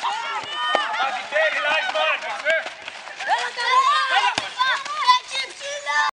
Kapitän, gleich mal!